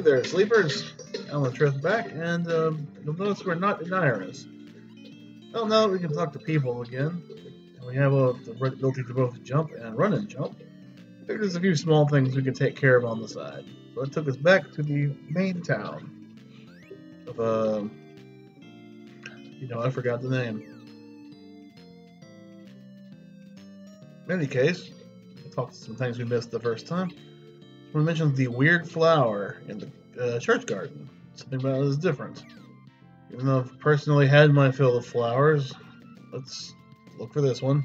Hey there, sleepers. Alan Tryth back, and um, you'll notice we're not in Iris. Well, now we can talk to people again, and we have uh, the ability to both jump and run and jump, there's a few small things we can take care of on the side. So it took us back to the main town of, uh, you know, I forgot the name. In any case, we'll talk to some things we missed the first time. We mentioned the weird flower in the uh, church garden. Something about it is different. Even though I've personally had my fill of flowers, let's look for this one.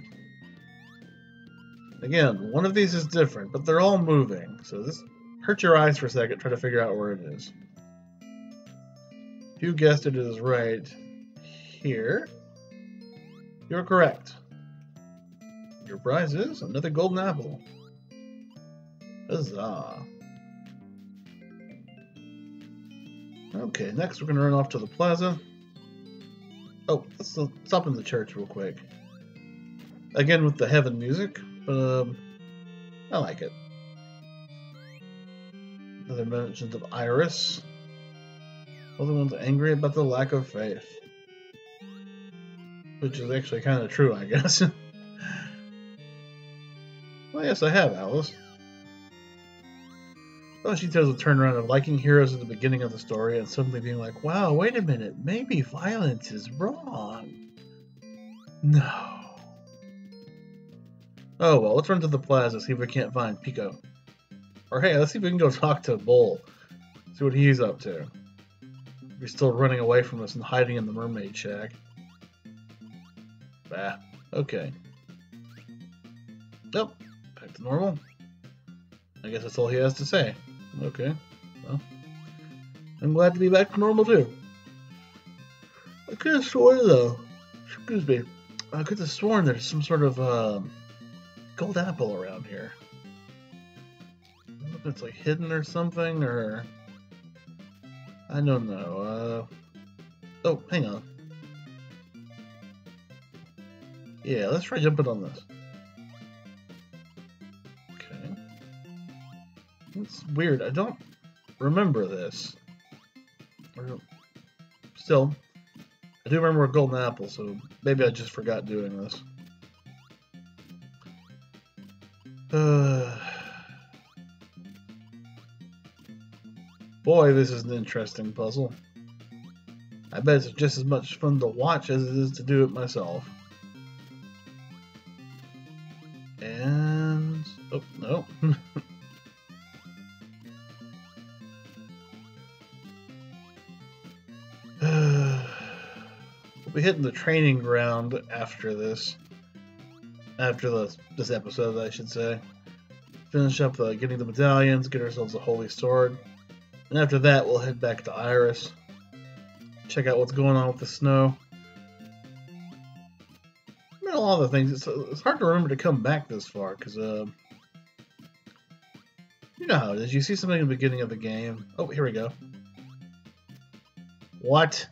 Again, one of these is different, but they're all moving, so this hurt your eyes for a second, try to figure out where it is. You guessed it is right here. You're correct. Your prize is another golden apple. Huzzah. Okay, next we're going to run off to the plaza. Oh, let's stop in the church real quick. Again with the heaven music, but um, I like it. Another mention of Iris. Other one's angry about the lack of faith. Which is actually kind of true, I guess. well, yes, I have, Alice. Well, she does a turnaround of liking heroes at the beginning of the story and suddenly being like, wow, wait a minute, maybe violence is wrong. No. Oh, well, let's run to the plaza, see if we can't find Pico. Or hey, let's see if we can go talk to Bull. See what he's up to. He's still running away from us and hiding in the mermaid shack. Bah. Okay. Nope. Back to normal. I guess that's all he has to say. Okay. Well. I'm glad to be back to normal too. I could have sworn though. Excuse me. I could have sworn there's some sort of uh, gold apple around here. If it's like hidden or something or I don't know. Uh, oh, hang on. Yeah, let's try jumping on this. It's weird. I don't remember this. Still, I do remember a golden apple, so maybe I just forgot doing this. Uh, boy, this is an interesting puzzle. I bet it's just as much fun to watch as it is to do it myself. And... oh, no. hitting the training ground after this. After the, this episode, I should say. Finish up the, getting the medallions, get ourselves a holy sword. And after that, we'll head back to Iris. Check out what's going on with the snow. I mean, a lot of things. It's, it's hard to remember to come back this far, because, uh, you know how it is. You see something in the beginning of the game. Oh, here we go. What?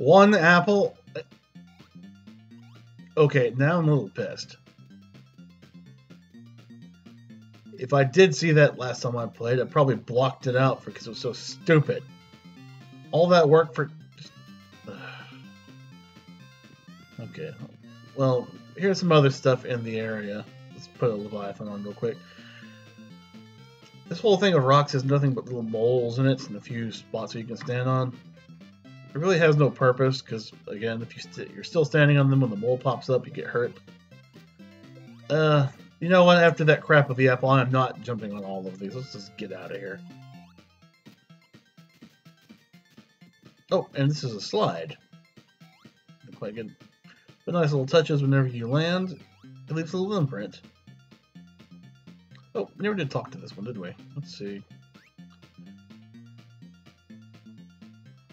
One apple? Okay, now I'm a little pissed. If I did see that last time I played, I probably blocked it out because it was so stupid. All that work for... okay. Well, here's some other stuff in the area. Let's put a Leviathan on real quick. This whole thing of rocks has nothing but little moles in it and a few spots where you can stand on. It really has no purpose because, again, if you st you're still standing on them when the mole pops up, you get hurt. Uh, you know what? After that crap with the apple, I'm not jumping on all of these. Let's just get out of here. Oh, and this is a slide. Quite good. But nice little touches whenever you land. It leaves a little imprint. Oh, we never did talk to this one, did we? Let's see.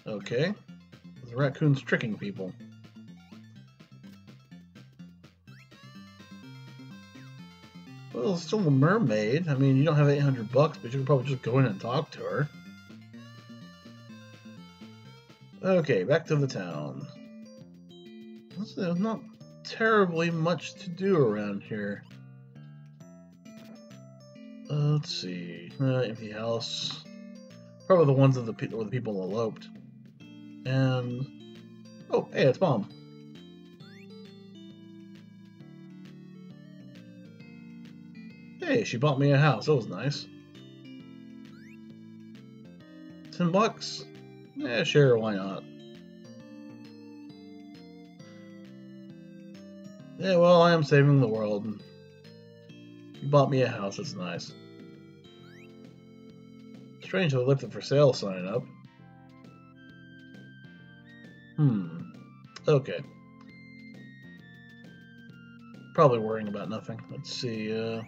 Okay. The raccoon's tricking people. Well, it's still a mermaid. I mean, you don't have 800 bucks, but you can probably just go in and talk to her. Okay, back to the town. There's not terribly much to do around here. Uh, let's see. Uh, empty house. Probably the ones of the where the people eloped. And oh, hey, it's mom. Hey, she bought me a house. That was nice. Ten bucks? Yeah, sure, why not? Yeah, well, I am saving the world. You bought me a house, that's nice. Strange they for sale sign up. Hmm. Okay. Probably worrying about nothing. Let's see, uh...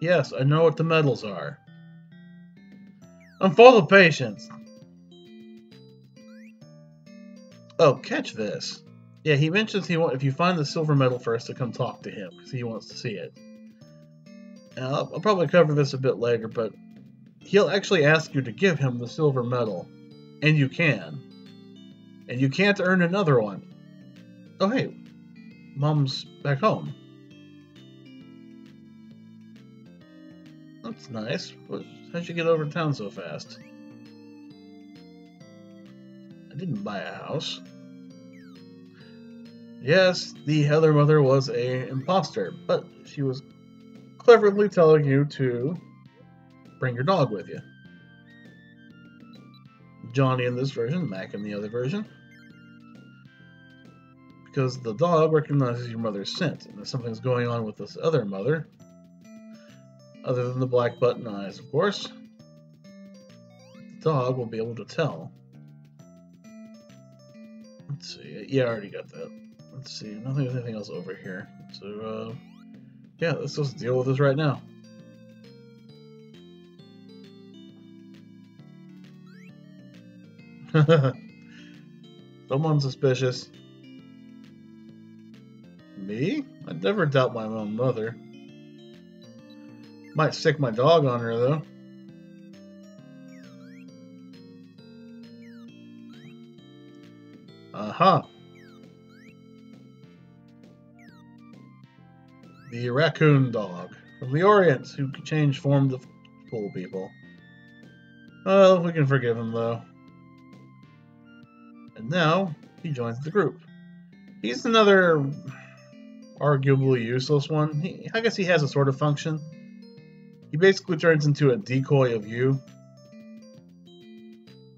Yes, I know what the medals are. I'm full of patience. Oh, catch this. Yeah, he mentions he want if you find the silver medal first to come talk to him because he wants to see it. I'll, I'll probably cover this a bit later, but he'll actually ask you to give him the silver medal, and you can, and you can't earn another one. Oh hey, mom's back home. That's nice. How'd you get over town so fast? I didn't buy a house. Yes, the Heather mother was a imposter, but she was cleverly telling you to bring your dog with you. Johnny in this version, Mac in the other version. Because the dog recognizes your mother's scent, and if something's going on with this other mother, other than the black button eyes, of course, the dog will be able to tell. Let's see. Yeah, I already got that. Let's see. Don't anything else over here. So, uh, yeah, let's just deal with this right now. Someone suspicious. Never doubt my own mother. Might stick my dog on her, though. Aha. Uh -huh. The raccoon dog from the Orient who changed form to fool people. Well, we can forgive him, though. And now, he joins the group. He's another arguably useless one. He, I guess he has a sort of function. He basically turns into a decoy of you.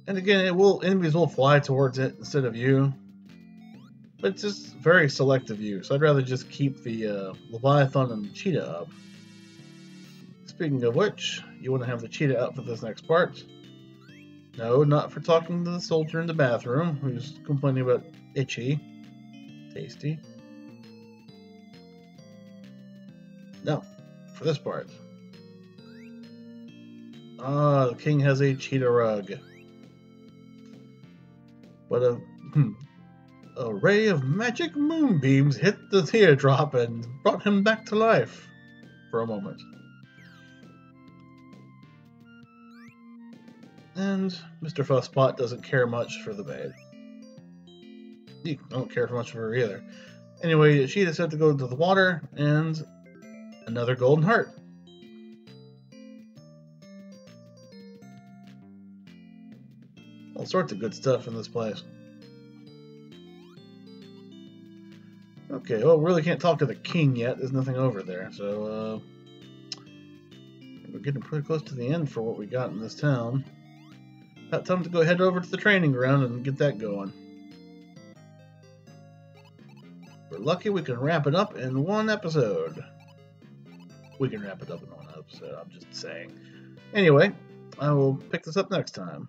And again, it will enemies will fly towards it instead of you. But it's just very selective use. I'd rather just keep the uh, Leviathan and Cheetah up. Speaking of which, you want to have the Cheetah up for this next part. No, not for talking to the soldier in the bathroom who's complaining about itchy. Tasty. No, for this part. Ah, the king has a cheetah rug. But a, hmm, a ray of magic moonbeams hit the teardrop and brought him back to life for a moment. And Mr. Fusspot doesn't care much for the maid. He don't care for much for her either. Anyway, she decided to go into the water and another golden heart. All sorts of good stuff in this place. Okay, well, we really can't talk to the king yet. There's nothing over there, so, uh... We're getting pretty close to the end for what we got in this town. About time to go head over to the training ground and get that going. We're lucky we can wrap it up in one episode. We can wrap it up in one episode, I'm just saying. Anyway, I will pick this up next time.